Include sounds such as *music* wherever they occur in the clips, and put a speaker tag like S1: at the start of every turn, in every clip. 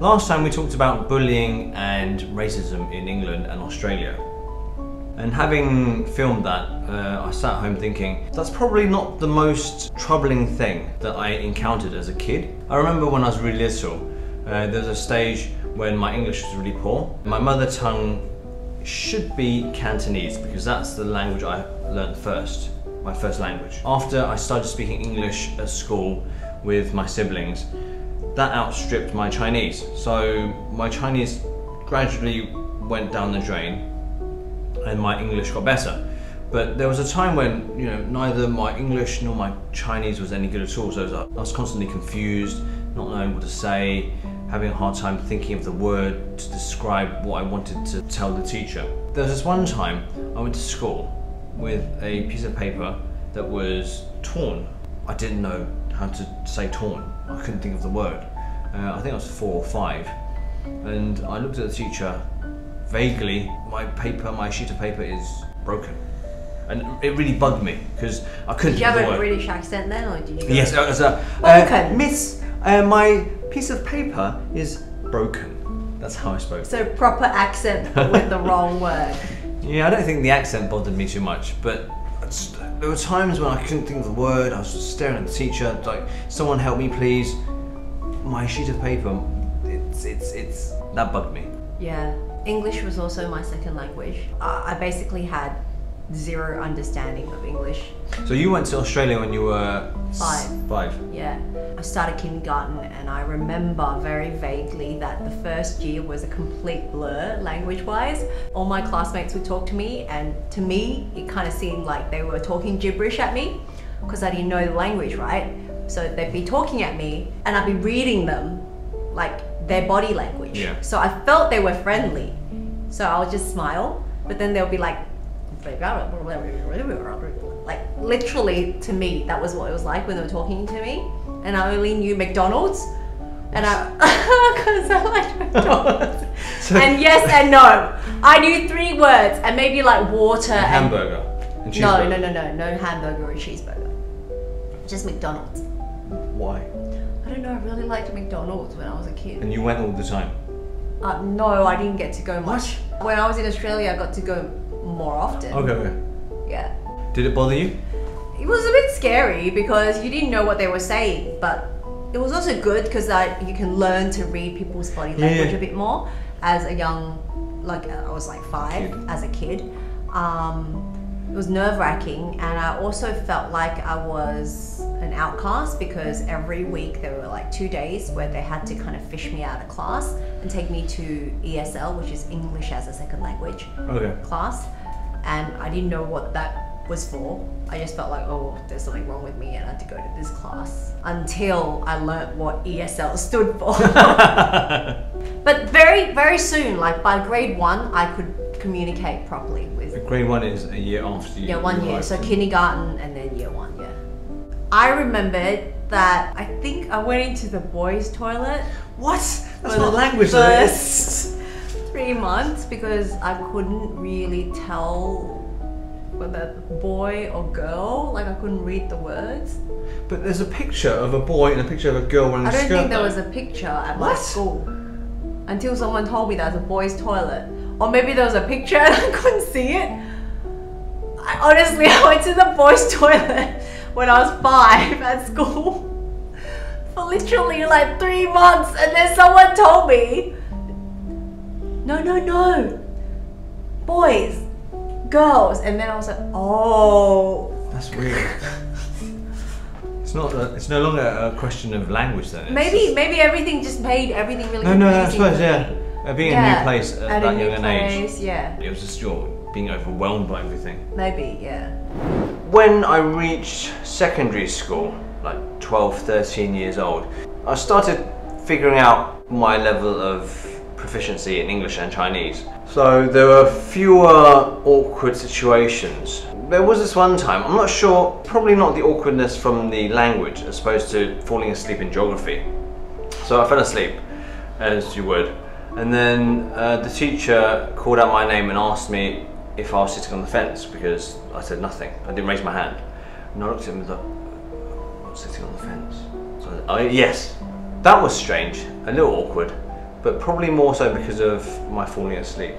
S1: Last time we talked about bullying and racism in England and Australia. And having filmed that, uh, I sat home thinking, that's probably not the most troubling thing that I encountered as a kid. I remember when I was really little, uh, there was a stage when my English was really poor. My mother tongue should be Cantonese because that's the language I learned first, my first language. After I started speaking English at school with my siblings, that outstripped my Chinese. So my Chinese gradually went down the drain and my English got better. But there was a time when you know neither my English nor my Chinese was any good at all. So I was, constantly confused, not knowing what to say, having a hard time thinking of the word to describe what I wanted to tell the teacher. There was this one time I went to school with a piece of paper that was torn. I didn't know how to say torn. I couldn't think of the word. Uh, I think I was four or five, and I looked at the teacher vaguely, my paper, my sheet of paper is broken. And it really bugged me because I couldn't.
S2: Did you have a. British accent then, or did you?
S1: Yes, it was a.
S2: Broken.
S1: Uh, miss, uh, my piece of paper is broken. That's how I spoke.
S2: So proper accent with the wrong *laughs* word.
S1: Yeah, I don't think the accent bothered me too much, but there were times when I couldn't think of the word. I was just staring at the teacher, like, "Someone help me, please." My sheet of paper, it's it's it's that bugged me.
S2: Yeah. English was also my second language. I I basically had zero understanding of English.
S1: So you went to Australia when you were
S2: Five.
S1: Five.
S2: Yeah. I started kindergarten and I remember very vaguely that the first year was a complete blur language wise. All my classmates would talk to me, and to me, it kind of seemed like they were talking gibberish at me because I didn't know the language, right? So they'd be talking at me and I'd be reading them like their body language.
S1: Yeah.
S2: So I felt they were friendly. So I'll just smile, but then they'll be like, like literally to me, that was what it was like when they were talking to me. And I only knew McDonald's. And I, *laughs* because I like McDonald's. *laughs*
S1: So-
S2: and yes and no. I knew three words and maybe like water and.
S1: Hamburger. And
S2: No,
S1: cheeseburger.
S2: no, no, no, no hamburger or cheeseburger. Just McDonald's.
S1: Why?
S2: I don't know, I really liked McDonald's when I was a kid.
S1: And you went all the time.
S2: Uh, no, I didn't get to go much. When I was in Australia, I got to go more often.
S1: Okay, okay.
S2: Yeah.
S1: Did it bother you?
S2: It was a bit scary because you didn't know what they were saying, but it was also good because like you can learn to read people's body language
S1: yeah.
S2: a bit more as a young, like I was like five
S1: Kid.
S2: as a kid. Um, it was nerve wracking, and I also felt like I was an outcast because every week there were like two days where they had to kind of fish me out of class and take me to ESL, which is English as a second language
S1: Okay.
S2: class and I didn't know what that was for. I just felt like, oh, there's something wrong with me and I had to go to this class until I learnt what ESL stood for. *laughs* but very, very soon, like by grade one, I could communicate properly with
S1: Grade one is a year after you.
S2: yeah, one year. So kindergarten and then year one, yeah. I remembered that I think I went into the boys' toilet
S1: what? That's not language.
S2: first three months because I couldn't really tell whether boy or girl. Like I couldn't read the words.
S1: But there's a picture of a boy and a picture of a girl wearing a
S2: I don't
S1: skirt.
S2: think there was a picture at my school until someone told me that was a boys' toilet, or maybe there was a picture *laughs* and I couldn't see it. I, honestly, *laughs* I went to the boys' toilet when I was five at school *laughs* for literally like three months, and then someone told me, "No, no, no, boys, girls," and then I was like, "Oh."
S1: That's weird. it's not. A, it's no longer a question of language then. it's
S2: Maybe
S1: just-
S2: maybe everything just made everything really
S1: No, no, I
S2: confusing
S1: suppose yeah. Uh, being in a new place at,
S2: at
S1: that
S2: a new
S1: young an age,
S2: yeah,
S1: it was just you're being overwhelmed by everything.
S2: maybe, yeah.
S1: When I reached secondary school, like 12, 13 years old, I started figuring out my level of proficiency in English and Chinese. So there were fewer awkward situations. There was this one time, I'm not sure, probably not the awkwardness from the language as opposed to falling asleep in geography. So I fell asleep, as you would, and then uh, the teacher called out my name and asked me if I was sitting on the fence because I said nothing. I didn't raise my hand. And I looked at him and thought, I'm sitting on the fence. So I, oh, yes, that was strange, a little awkward, but probably more so because of my falling asleep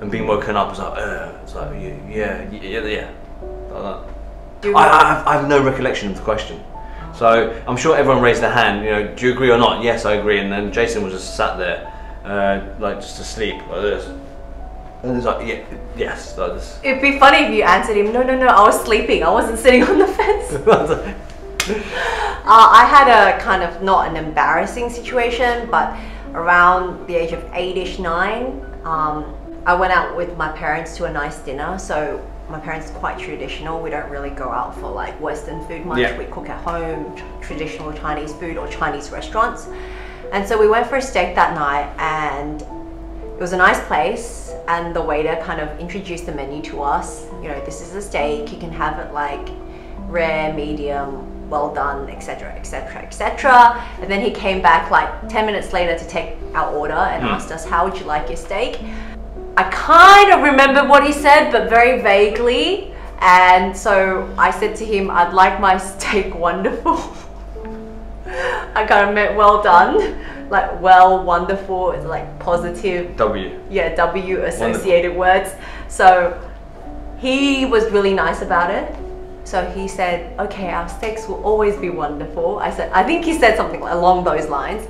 S1: and being woken up. It's like, uh, it's like, yeah, yeah, yeah, yeah. Like that. I, I, have, I have no recollection of the question. So I'm sure everyone raised their hand, you know, do you agree or not? Yes, I agree. And then Jason was just sat there, uh, like just asleep like this. And he's like, yeah, yes, like this.
S2: It'd be funny if you answered him, no, no, no, I was sleeping. I wasn't sitting on the fence. *laughs* Uh, I had a kind of not an embarrassing situation, but around the age of eight-ish, nine, um, I went out with my parents to a nice dinner. So my parents are quite traditional. We don't really go out for like Western food much.
S1: Yeah.
S2: We cook at home, traditional Chinese food or Chinese restaurants. And so we went for a steak that night, and it was a nice place. And the waiter kind of introduced the menu to us. You know, this is a steak. You can have it like rare, medium, well done, etc., etc., etc. And then he came back like 10 minutes later to take our order and
S1: Hmm.
S2: asked us, How would you like your steak? I kind of remember what he said, but very vaguely. And so I said to him, I'd like my *laughs* steak wonderful. I kind of meant well done, like well, wonderful, it's like positive
S1: W.
S2: yeah, W associated words. So he was really nice about it. So he said, okay, our steaks will always be wonderful. I said, I think he said something along those lines.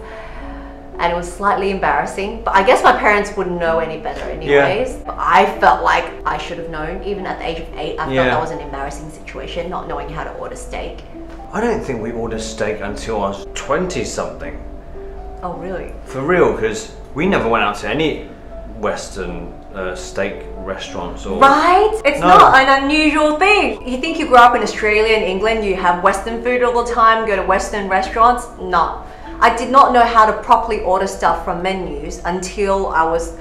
S2: And it was slightly embarrassing, but I guess my parents wouldn't know any better anyways. But I felt like I should have known, even at the age of eight. I felt
S1: Yeah.
S2: that was an embarrassing situation, not knowing how to order steak.
S1: I don't think we ordered steak until I was 20 something.
S2: Oh, really?
S1: For real, because we never went out to any Western uh, steak restaurants or.
S2: Right? It's
S1: No.
S2: not an unusual thing. You think you grow up in Australia and England, you have Western food all the time, go to Western restaurants? No. I did not know how to properly order stuff from menus until I was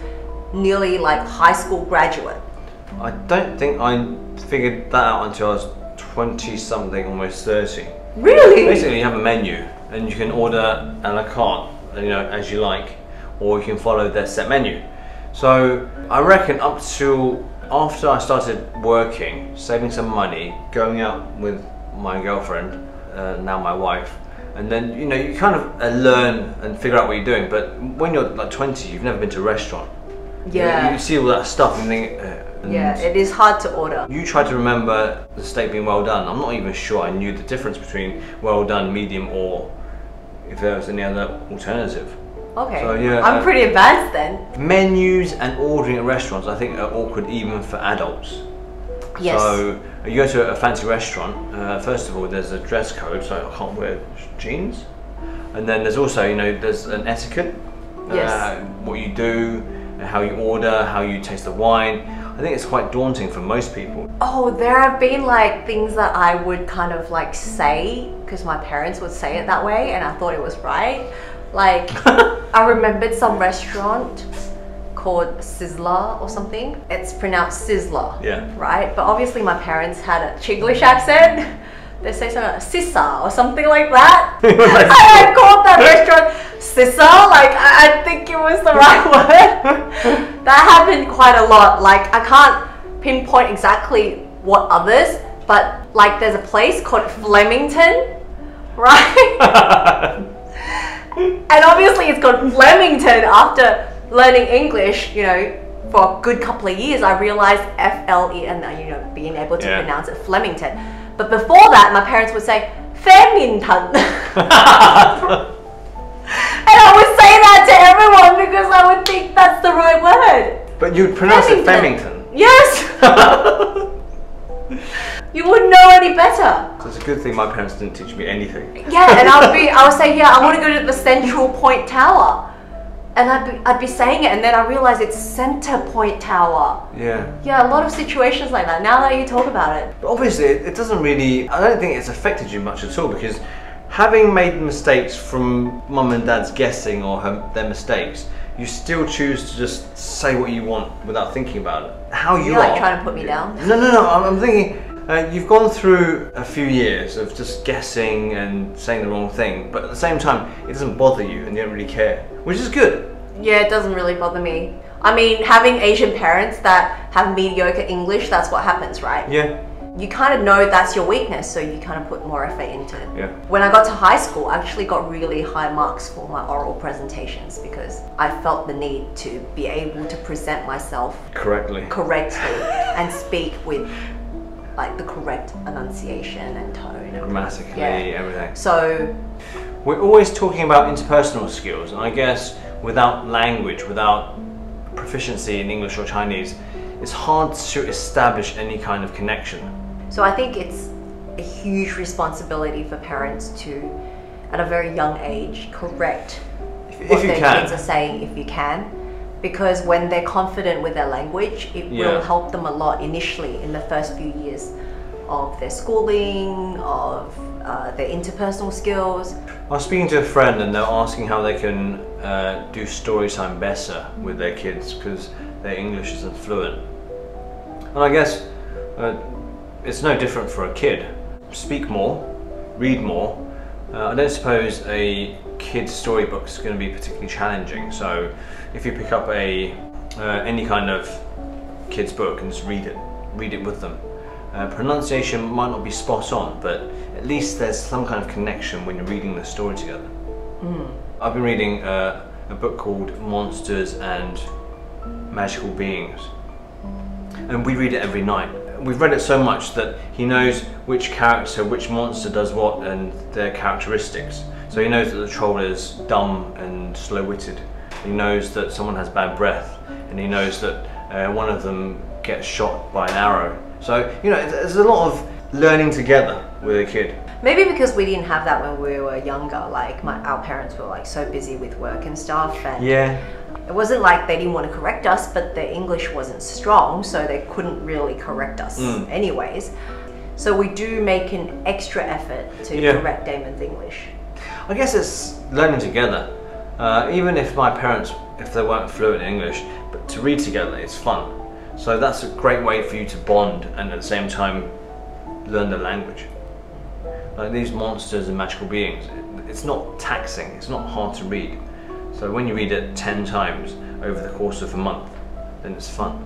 S2: nearly like high school graduate.
S1: I don't think I figured that out until I was 20 something, almost 30.
S2: Really?
S1: Basically, you have a menu and you can order a la carte, you know, as you like, or you can follow their set menu. So I reckon up till after I started working, saving some money, going out with my girlfriend, uh, now my wife, and then you know you kind of uh, learn and figure out what you're doing. But when you're like 20, you've never been to a restaurant. You know,
S2: Yeah.
S1: You, see all that stuff and think. Uh, and
S2: Yeah, it is hard to order.
S1: you try to remember the steak being well done. I'm not even sure I knew the difference between well done, medium, or if there was any other alternative.
S2: Okay.
S1: So, yeah,
S2: I'm
S1: uh,
S2: pretty advanced then.
S1: Menus and ordering at restaurants, I think, are awkward even for adults.
S2: Yes.
S1: So you go to a fancy restaurant. Uh, first of all, there's a dress code, so I can't wear jeans. And then there's also, you know, there's an etiquette.
S2: Yes.
S1: Uh, what you do, how you order, how you taste the wine. I think it's quite daunting for most people.
S2: Oh, there have been like things that I would kind of like say because my parents would say it that way and I thought it was right. Like, *laughs* I remembered some restaurant called Sizzler or something. It's pronounced Sizzler.
S1: Yeah.
S2: Right? But obviously, my parents had a Chinglish accent. They say something like Sissa or something like that.
S1: Like- *laughs* *laughs*
S2: I had called that restaurant Sissa, like I, I think it was the right *laughs* word. that happened quite a lot. Like I can't pinpoint exactly what others, but like there's a place called Flemington, right? And obviously it's called Flemington after learning English, you know, for a good couple of years. I realized F L E and you know being able to
S1: Yeah.
S2: pronounce it Flemington. But before that, my parents would say Flemington. *laughs* And I would say that to everyone because I would think that's the right word.
S1: but you'd pronounce it
S2: Flemington.
S1: Flemington.
S2: Yes! *laughs* *laughs* you wouldn't know any better.
S1: So it's a good thing my parents didn't teach me anything.
S2: Yeah, and I would be, *laughs* I would say, yeah, I want to go to the Central Point Tower. And I'd be, I'd be saying it, and then I realize it's Center Point Tower.
S1: Yeah.
S2: Yeah, a lot of situations like that. Now that you talk about it,
S1: But obviously, it, it doesn't really. I don't think it's affected you much at all because having made mistakes from mum and dad's guessing or her, their mistakes, you still choose to just say what you want without thinking about it. How you
S2: you're like trying to put me down.
S1: No, no, no. I'm, I'm thinking uh, you've gone through a few years of just guessing and saying the wrong thing, but at the same time, it doesn't bother you and you don't really care, which is good.
S2: Yeah, it doesn't really bother me. I mean, having Asian parents that have mediocre English, that's what happens, right?
S1: Yeah.
S2: You kind of know that's your weakness, so you kind of put more effort into it.
S1: Yeah.
S2: When I got to high school, I actually got really high marks for my oral presentations because I felt the need to be able to present myself
S1: Correctly.
S2: correctly *laughs* and speak with like the correct enunciation and tone. and-
S1: Grammatically,
S2: Yeah.
S1: everything.
S2: So
S1: We're always talking about interpersonal skills, and I guess without language, without proficiency in English or Chinese, it's hard to establish any kind of connection.
S2: So I think it's a huge responsibility for parents to, at a very young age, correct
S1: If,
S2: what
S1: if
S2: their
S1: can.
S2: kids are saying if you can. Because when they're confident with their language, it will help them a lot initially in the first few years of their schooling, of uh, their interpersonal skills.
S1: I was speaking to a friend and they're asking how they can uh, do story time better with their kids because their English isn't fluent. And I guess uh, it's no different for a kid. Speak more, read more. Uh, I don't suppose a kid's storybook is going to be particularly challenging. So if you pick up a uh, any kind of kid's book and just read it, read it with them. Uh, pronunciation might not be spot on, but at least there's some kind of connection when you're reading the story together. I've been reading uh, a book called Monsters and Magical Beings, and we read it every night. We've read it so much that he knows which character, which monster does what, and their characteristics. So he knows that the troll is dumb and slow-witted. He knows that someone has bad breath, and he knows that uh, one of them gets shot by an arrow. So you know, there's a lot of learning together with a kid.
S2: Maybe because we didn't have that when we were younger. Like my, our parents were like so busy with work and stuff, and
S1: Yeah,
S2: it wasn't like they didn't want to correct us, but their English wasn't strong, so they couldn't really correct us
S1: Mm.
S2: anyways. So we do make an extra effort to
S1: Yeah.
S2: correct Damon's English.
S1: I guess it's learning together. Uh, even if my parents, if they weren't fluent in English, but to read together, it's fun. So that's a great way for you to bond and at the same time learn the language. Like these monsters and magical beings, it's not taxing, it's not hard to read. So when you read it 10 times over the course of a month, then it's fun.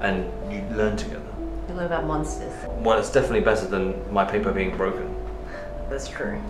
S1: And you learn together.
S2: You learn about monsters.
S1: Well, it's definitely better than my paper being broken. *laughs*
S2: That's true.